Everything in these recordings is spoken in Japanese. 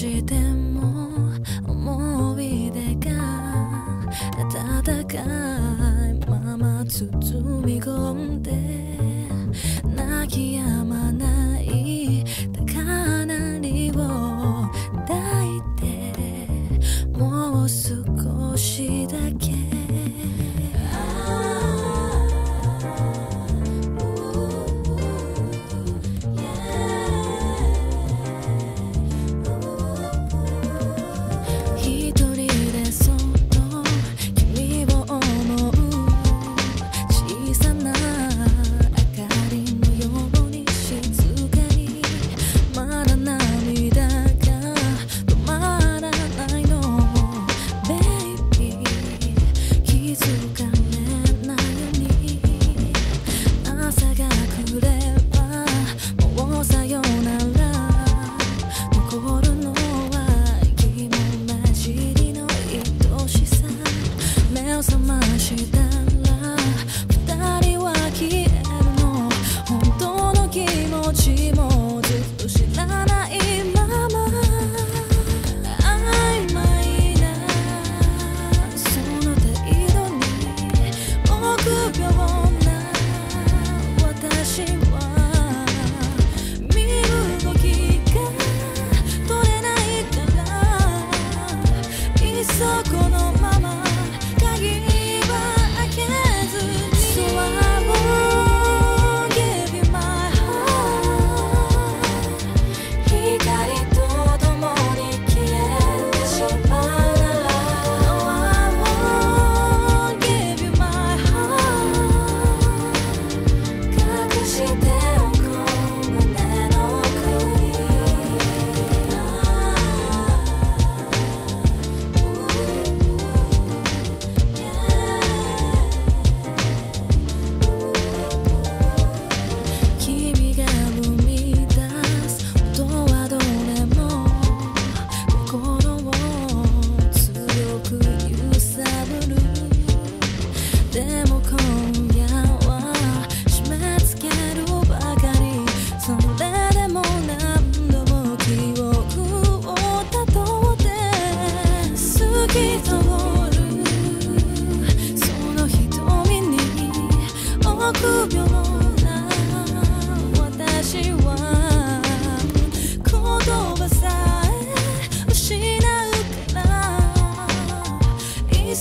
じても思い出が温かいまま包み込んで泣き止まない怎么去等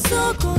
错过